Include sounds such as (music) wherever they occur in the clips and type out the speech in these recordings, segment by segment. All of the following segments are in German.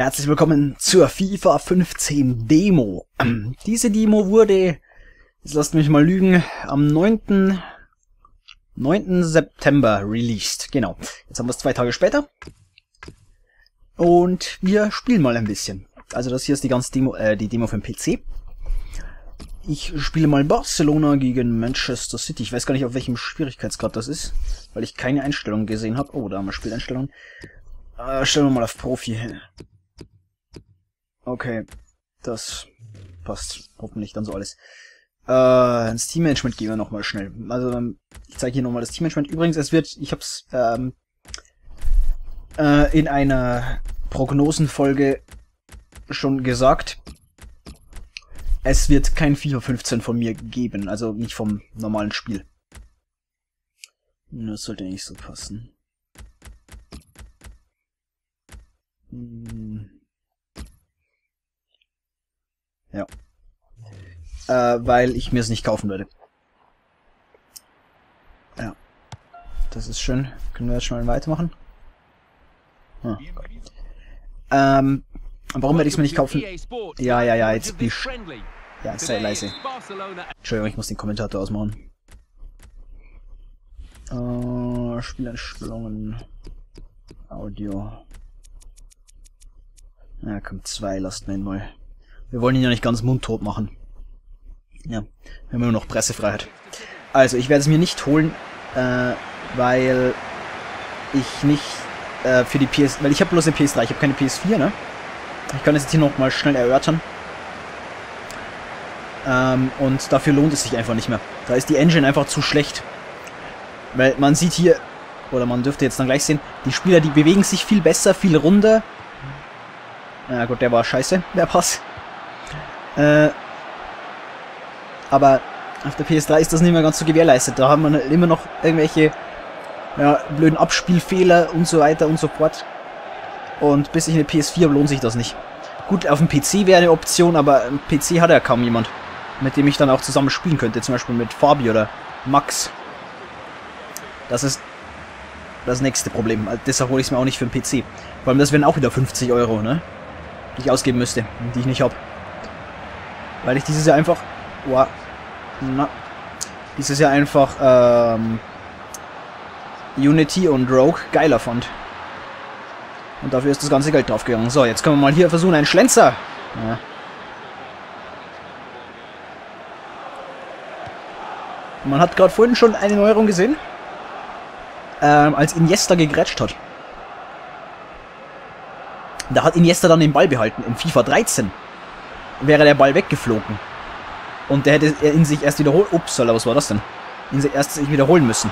Herzlich willkommen zur FIFA 15 Demo. Diese Demo wurde, jetzt lasst mich mal lügen, am 9. 9. September released. Genau. Jetzt haben wir es zwei Tage später. Und wir spielen mal ein bisschen. Also das hier ist die ganze Demo, äh, die Demo für den PC. Ich spiele mal Barcelona gegen Manchester City. Ich weiß gar nicht, auf welchem Schwierigkeitsgrad das ist, weil ich keine Einstellungen gesehen habe. Oh, da haben wir Spieleinstellungen. Äh, stellen wir mal auf Profi hin. Okay, das passt hoffentlich dann so alles. Äh, ins Teammanagement gehen wir nochmal schnell. Also, ich zeige hier nochmal das Teammanagement. Übrigens, es wird, ich habe es ähm, äh, in einer Prognosenfolge schon gesagt, es wird kein FIFA 15 von mir geben, also nicht vom normalen Spiel. Das sollte nicht so passen. Hm. Ja. Äh, weil ich mir es nicht kaufen würde. Ja. Das ist schön. Können wir jetzt schon mal weitermachen? Ah, ähm, warum werde ich es mir nicht kaufen? Ja, ja, ja, jetzt bin Ja, sei leise. Entschuldigung, ich muss den Kommentator ausmachen. Äh, Spieleinstellungen. Audio. Ja, komm, zwei, lasst mir mal. Wir wollen ihn ja nicht ganz mundtot machen. Ja, wir haben nur noch Pressefreiheit. Also, ich werde es mir nicht holen, äh, weil ich nicht äh, für die PS... Weil ich habe bloß eine PS3, ich habe keine PS4, ne? Ich kann es jetzt hier noch mal schnell erörtern. Ähm, und dafür lohnt es sich einfach nicht mehr. Da ist die Engine einfach zu schlecht. Weil man sieht hier, oder man dürfte jetzt dann gleich sehen, die Spieler, die bewegen sich viel besser, viel runder. Na gut, der war scheiße, der Pass. Äh, aber auf der PS3 ist das nicht mehr ganz so gewährleistet. Da haben wir immer noch irgendwelche ja, blöden Abspielfehler und so weiter und so fort. Und bis ich eine PS4 lohnt sich das nicht. Gut, auf dem PC wäre eine Option, aber im PC hat ja kaum jemand, mit dem ich dann auch zusammen spielen könnte. Zum Beispiel mit Fabi oder Max. Das ist das nächste Problem. Also deshalb hole ich es mir auch nicht für den PC. Vor allem, das wären auch wieder 50 Euro, ne? Die ich ausgeben müsste, die ich nicht habe. Weil ich dieses Jahr einfach... Wow, na, dieses Jahr einfach ähm, Unity und Rogue geiler fand. Und dafür ist das ganze Geld draufgegangen. So, jetzt können wir mal hier versuchen, einen Schlenzer. Ja. Man hat gerade vorhin schon eine Neuerung gesehen, ähm, als Iniesta gegrätscht hat. Da hat Iniesta dann den Ball behalten. In FIFA 13 wäre der Ball weggeflogen. Und der hätte in sich erst wiederholt. Upsala, was war das denn? In sich erst sich wiederholen müssen.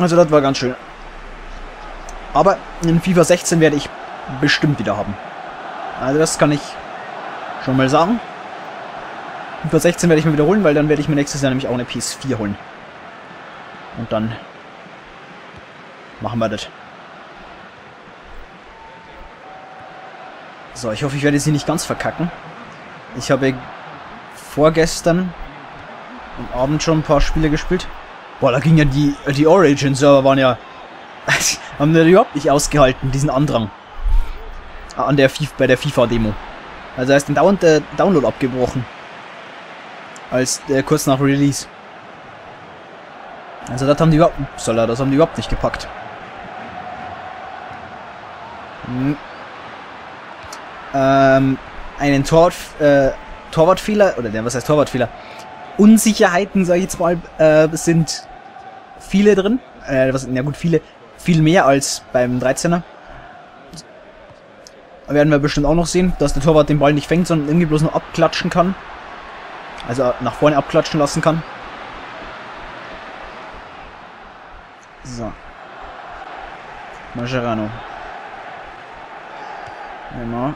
Also das war ganz schön. Aber in FIFA 16 werde ich bestimmt wieder haben. Also das kann ich schon mal sagen. FIFA 16 werde ich mir wiederholen, weil dann werde ich mir nächstes Jahr nämlich auch eine PS4 holen. Und dann machen wir das. So, ich hoffe, ich werde sie nicht ganz verkacken. Ich habe vorgestern am Abend schon ein paar Spiele gespielt. Boah, da ging ja die, die Origin-Server waren ja... (laughs) haben wir überhaupt nicht ausgehalten, diesen Andrang. An der FIFA, bei der FIFA-Demo. Also er ist dauernd der Download abgebrochen. Als äh, kurz nach Release. Also das haben die überhaupt... Upsala, das haben die überhaupt nicht gepackt. Hm ähm, einen Tor, äh, Torwartfehler, oder der, was heißt Torwartfehler? Unsicherheiten, sage ich jetzt mal, äh, sind viele drin. Äh, was, na gut, viele, viel mehr als beim 13er. Werden wir bestimmt auch noch sehen, dass der Torwart den Ball nicht fängt, sondern irgendwie bloß nur abklatschen kann. Also nach vorne abklatschen lassen kann. So. Majerano. Genau.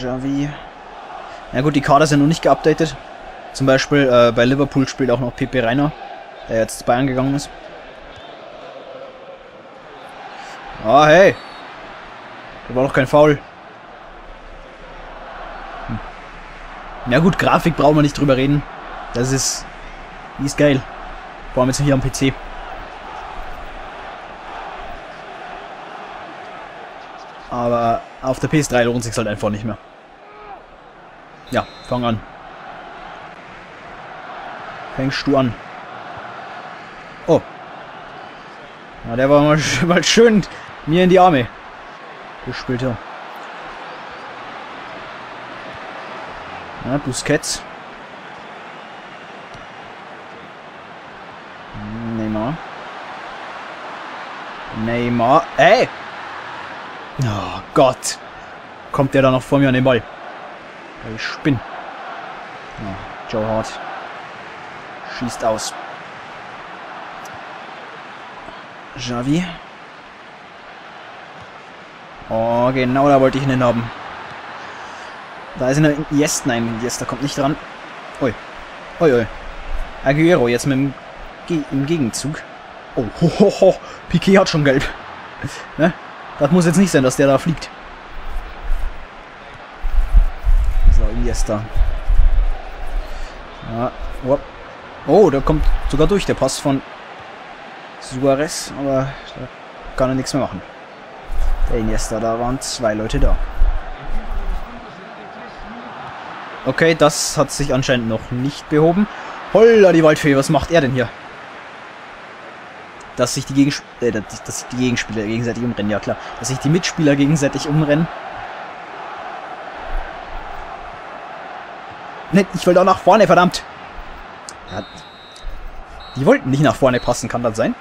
Javi. Na gut, die Kader sind noch nicht geupdatet. Zum Beispiel äh, bei Liverpool spielt auch noch Pepe Reiner, der jetzt Bayern gegangen ist. Ah, hey. Da war doch kein Foul. Hm. Ja gut, Grafik brauchen wir nicht drüber reden. Das ist... Die ist geil. Vor allem jetzt hier am PC. Aber auf der PS3 lohnt sich halt einfach nicht mehr. Ja, fang an. Fängst du an. Oh. Ja, der war mal, mal schön mir in die Arme gespielt. Ja, ja Busquets. Neymar. Neymar. Ey! Oh Gott. Kommt der da noch vor mir an den Ball? Ich spinn. Oh, Joe Hart. Schießt aus. Javi. Oh, genau da wollte ich ihn hin haben. Da ist ein Yes, nein, Yes, da kommt nicht dran. Ui. Ui, ui. Aguero jetzt mit dem Ge im Gegenzug. Oh, ho, ho, ho. Piquet hat schon gelb. (laughs) ne? Das muss jetzt nicht sein, dass der da fliegt. So, Iniesta. Ja, oh. oh, da kommt sogar durch der Pass von Suarez, aber da kann er nichts mehr machen. Der Iniesta, da waren zwei Leute da. Okay, das hat sich anscheinend noch nicht behoben. Holla, die Waldfee, was macht er denn hier? Dass sich die, Gegensp äh, dass sich die Gegenspieler gegenseitig umrennen, ja klar. Dass sich die Mitspieler gegenseitig umrennen. Ne, ich wollte auch nach vorne, verdammt. Ja, die wollten nicht nach vorne passen, kann das sein?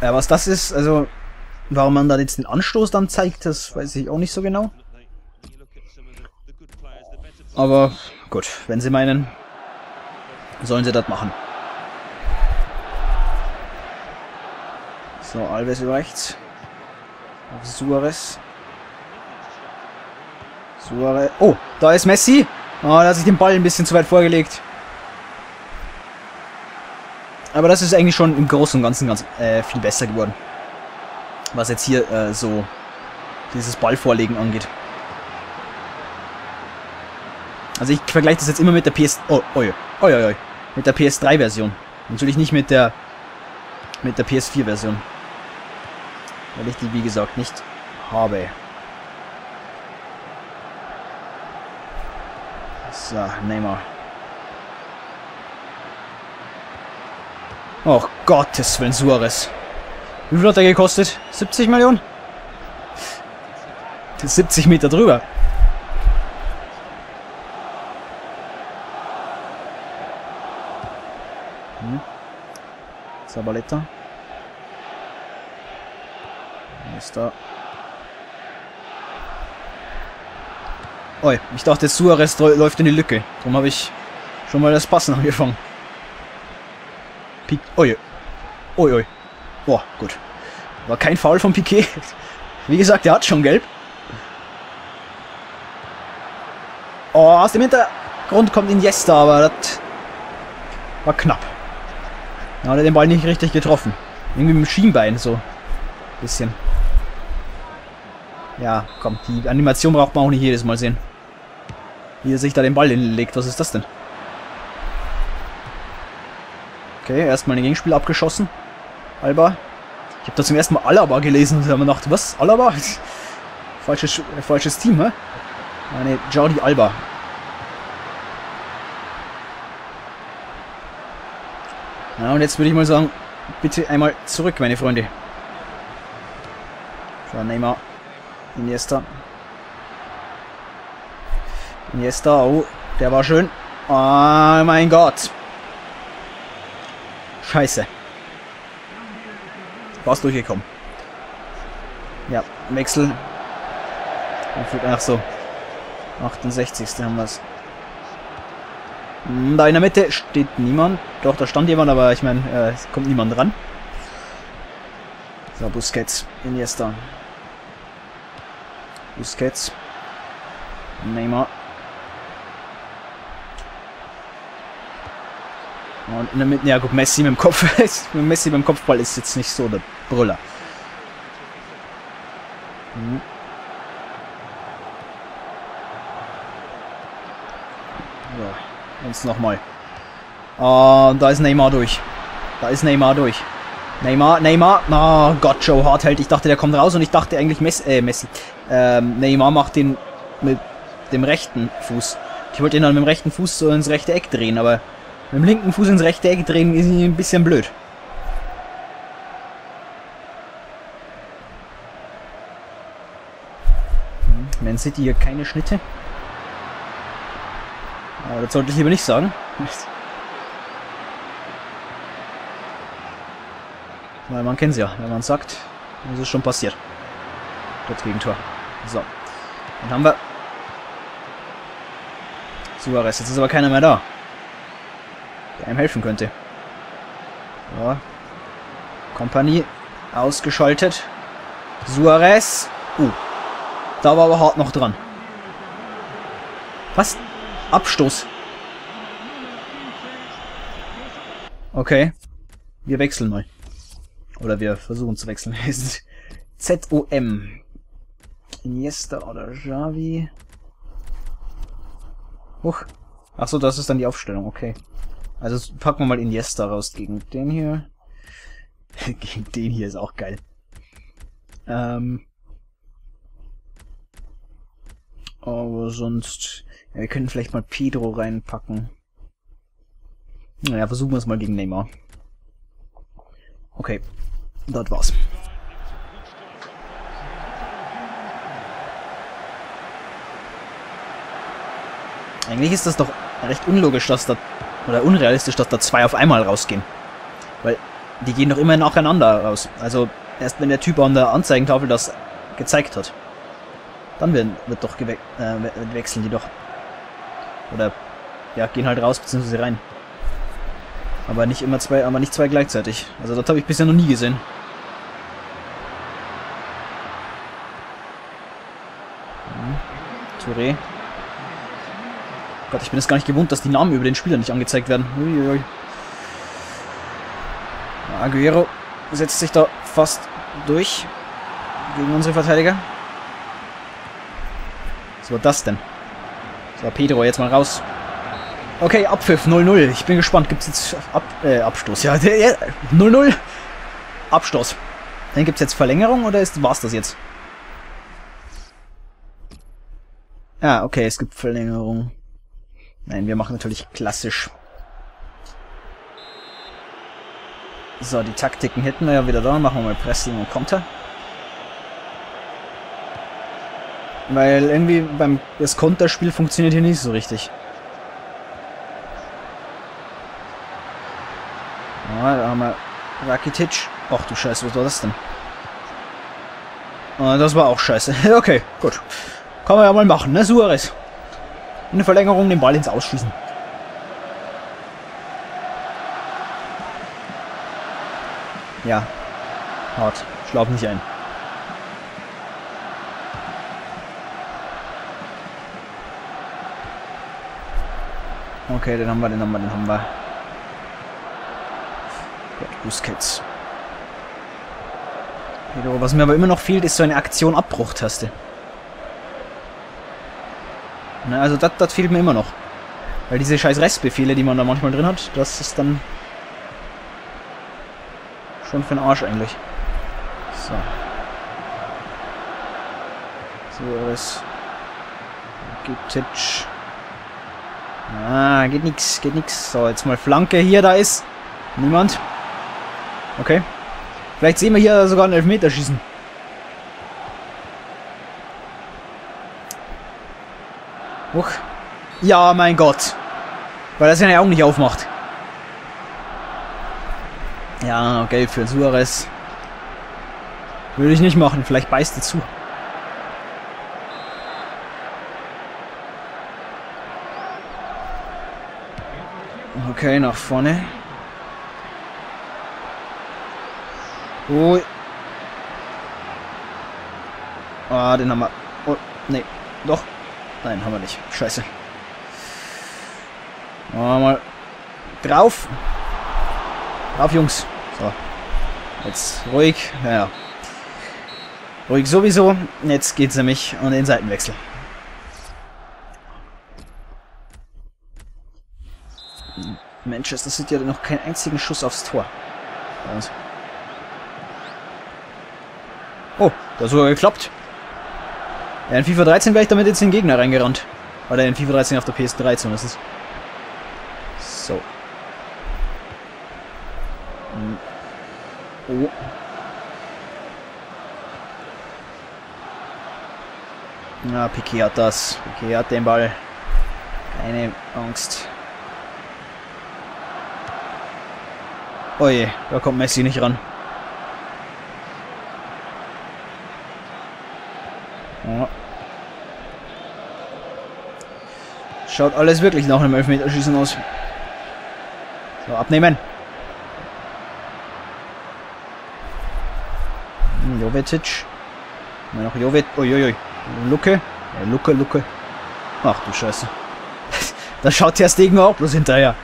Ja, was das ist, also warum man da jetzt den Anstoß dann zeigt, das weiß ich auch nicht so genau. Aber gut, wenn sie meinen, sollen sie das machen. So, Alves rechts. Auf Suarez. Suarez. Oh, da ist Messi. Oh, da hat sich den Ball ein bisschen zu weit vorgelegt. Aber das ist eigentlich schon im Großen und Ganzen ganz äh, viel besser geworden. Was jetzt hier äh, so dieses Ballvorlegen angeht. Also ich vergleiche das jetzt immer mit der PS... Oh, oi, oi, oi. Mit der PS3-Version. Natürlich nicht mit der mit der PS4-Version. Weil ich die, wie gesagt, nicht habe. So, Neymar. Oh Gottes Willen, Suarez. Wie viel hat er gekostet? 70 Millionen? 70 Meter drüber. Zabaleta. Ist da. Oi, ich dachte Suarez läuft in die Lücke. Darum habe ich schon mal das Passen angefangen. Pik oi. Oi, oi. Boah, gut. War kein Foul von Piquet. (laughs) Wie gesagt, der hat schon gelb. Oh, aus dem Hintergrund kommt Iniesta, aber das war knapp. Da hat er den Ball nicht richtig getroffen. Irgendwie mit dem Schienbein so. Bisschen. Ja, komm, die Animation braucht man auch nicht jedes Mal sehen. Wie er sich da den Ball hinlegt. Was ist das denn? Okay, erstmal ein Gegenspiel abgeschossen. Alba. Ich habe da zum ersten Mal Alaba gelesen und habe mir gedacht, was? Alaba? (laughs) falsches, äh, falsches Team, hä? Ah, ne, Jordi Alba. Ja, und jetzt würde ich mal sagen, bitte einmal zurück, meine Freunde. So, Neymar. Iniesta. Iniesta, oh, der war schön. Oh mein Gott. Scheiße. War's durchgekommen. Ja, Wechsel. Ach so. 68. haben wir's. Da in der Mitte steht niemand. Doch, da stand jemand, aber ich meine, äh, es kommt niemand dran. So, Busquets, Iniesta. Busquets. Neymar. Und in der Mitte, ja gut, Messi mit dem Kopf. (laughs) Messi mit dem Kopfball ist jetzt nicht so der Brüller. Hm. So, uns nochmal. Uh, da ist Neymar durch. Da ist Neymar durch. Neymar, Neymar, oh Gott, Joe Hart hält. Ich dachte, der kommt raus und ich dachte eigentlich Messi, äh, Messi. Ähm, Neymar macht den mit dem rechten Fuß. Ich wollte ihn dann mit dem rechten Fuß so ins rechte Eck drehen, aber mit dem linken Fuß ins rechte Eck drehen ist ein bisschen blöd. Hm, Man City hier keine Schnitte. Aber das sollte ich lieber nicht sagen. Weil man kennt es ja, wenn man sagt, ist es schon passiert. Dort Gegentor. So. Dann haben wir Suarez. Jetzt ist aber keiner mehr da. Der einem helfen könnte. So. Kompanie ausgeschaltet. Suarez. Uh. Da war aber hart noch dran. Was? Abstoß. Okay. Wir wechseln mal. Oder wir versuchen zu wechseln. (laughs) Z-O-M. Iniesta oder Javi. Huch. Achso, das ist dann die Aufstellung, okay. Also packen wir mal Iniesta raus gegen den hier. (laughs) gegen den hier ist auch geil. Ähm. Aber sonst... Ja, wir können vielleicht mal Pedro reinpacken. Naja, versuchen wir es mal gegen Neymar. Okay, das war's. Eigentlich ist das doch recht unlogisch, dass da, oder unrealistisch, dass da zwei auf einmal rausgehen. Weil die gehen doch immer nacheinander raus. Also erst wenn der Typ an der Anzeigentafel das gezeigt hat. Dann werden, wird doch gewe äh, wechseln die doch. Oder ja, gehen halt raus bzw. rein. Aber nicht immer zwei, aber nicht zwei gleichzeitig. Also das habe ich bisher noch nie gesehen. Hm. Touré. Gott, ich bin es gar nicht gewohnt, dass die Namen über den Spieler nicht angezeigt werden. Uiuiui. Aguero setzt sich da fast durch gegen unsere Verteidiger. War das denn? So, Pedro, jetzt mal raus. Okay, Abpfiff 0-0. Ich bin gespannt. Gibt es jetzt Ab äh, Abstoß? Ja, 0-0. Abstoß. Dann gibt es jetzt Verlängerung oder ist war's das jetzt? Ah, okay, es gibt Verlängerung. Nein, wir machen natürlich klassisch. So, die Taktiken hätten wir ja wieder da. Machen wir mal Pressing und Konter. Weil irgendwie beim das Konterspiel funktioniert hier nicht so richtig. Ja, da haben wir Rakitic. Ach du Scheiße, was war das denn? Ah, das war auch scheiße. (laughs) okay, gut. Kann man ja mal machen, ne, Suarez? Eine Verlängerung den Ball ins Ausschießen. Ja. Hart. Schlauf nicht ein. Okay, den haben wir, den haben wir, den haben wir. Gut, Busquets. Was mir aber immer noch fehlt, ist so eine Aktion-Abbruch-Taste. Also das, das fehlt mir immer noch. Weil diese scheiß Restbefehle, die man da manchmal drin hat, das ist dann schon für den Arsch eigentlich. So. So, alles. Getitsch. Ah, geht nix, geht nix. So, jetzt mal Flanke hier, da ist. Niemand. Okay. Vielleicht sehen wir hier sogar einen Elfmeterschießen. Huch. Ja, mein Gott. Weil das ja auch nicht aufmacht. Ja, gelb für Suarez. Würde ich nicht machen. Vielleicht beißt er zu. Okay, nach vorne. Oh. Ah, den haben wir. Oh, nee. Doch. Nein, haben wir nicht. Scheiße. Mal drauf. Drauf, Jungs. So. Jetzt ruhig. Naja. Ruhig sowieso. Jetzt geht's nämlich um den Seitenwechsel. Manchester City hat noch keinen einzigen Schuss aufs Tor. Oh, das hat geklappt. Ja, in FIFA 13 wäre ich damit jetzt in den Gegner reingerannt. Oder in FIFA 13 auf der PS3 zumindest. So. Hm. Oh. Na, Piquet hat das. Piquet hat den Ball. Keine Angst. Oje, da kommt Messi nicht ran. Ja. Schaut alles wirklich nach einem Elfmeterschießen aus. So, abnehmen. Hm, Jovetic. Immer noch Jovet. Uiuiui. Lucke. Lucke, Lucke. Ach du Scheiße. (laughs) da schaut Ter Stegen auch bloß hinterher.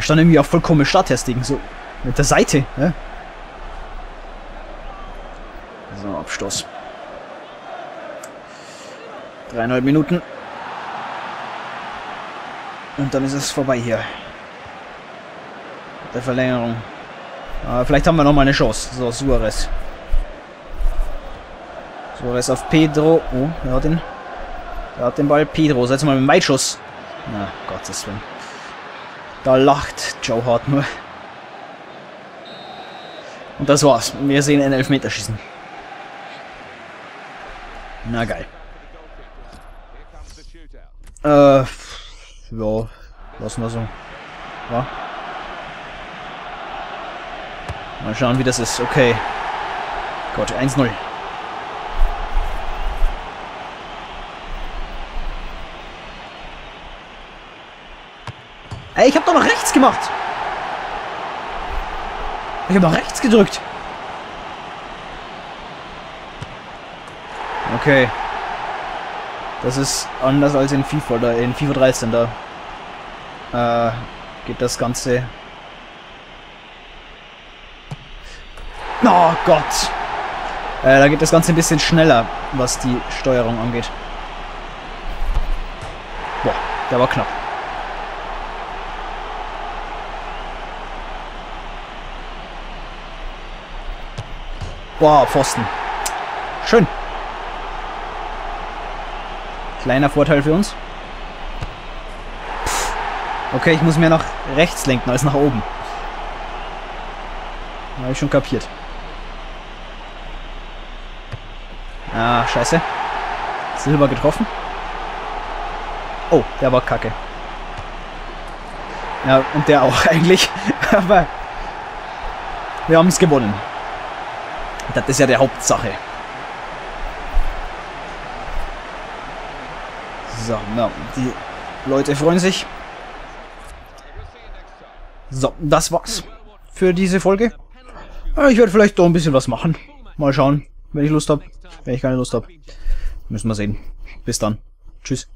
Der stand irgendwie auch vollkommen Stegen. So mit der Seite. Ja? So, Abstoß. Dreieinhalb Minuten. Und dann ist es vorbei hier. Der Verlängerung. Aber vielleicht haben wir noch mal eine Chance. So, Suarez. Suarez auf Pedro. Oh, er hat ihn. Er hat den Ball. Pedro, setz mal mit dem Weitschuss. Na, Gottes Willen. Da lacht Joe Hart nur. Und das war's. Wir sehen ein Elfmeterschießen. Na geil. Äh, ja, lassen wir so. Ja. Mal schauen, wie das ist. Okay. Gott, 1-0. Ey, ich hab doch noch rechts gemacht. Ich hab noch rechts gedrückt. Okay. Das ist anders als in FIFA oder in FIFA 13. Da äh, geht das Ganze. Oh Gott! Äh, da geht das Ganze ein bisschen schneller, was die Steuerung angeht. Boah, der war knapp. Boah, Pfosten. Schön. Kleiner Vorteil für uns. Okay, ich muss mehr nach rechts lenken als nach oben. Habe ich schon kapiert. Ah, scheiße. Silber getroffen. Oh, der war kacke. Ja, und der auch (laughs) eigentlich. Aber wir haben es gewonnen. Das ist ja die Hauptsache. So, na, die Leute freuen sich. So, das war's für diese Folge. Ich werde vielleicht doch ein bisschen was machen. Mal schauen, wenn ich Lust habe. Wenn ich keine Lust habe. Müssen wir sehen. Bis dann. Tschüss.